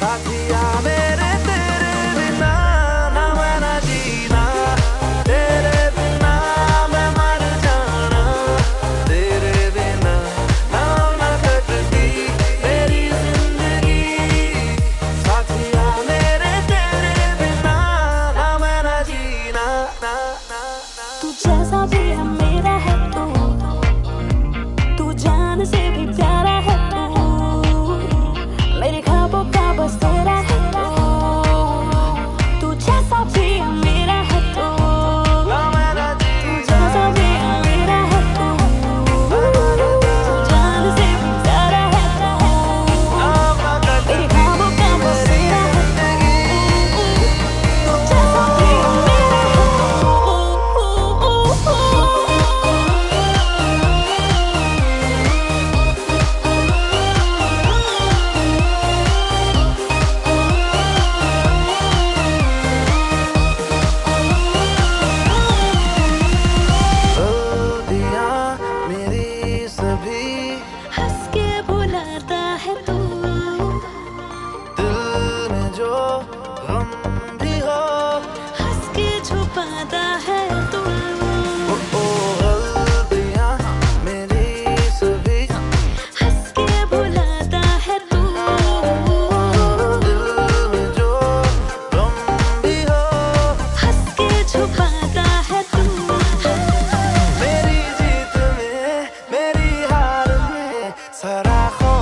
sabia. trabajo.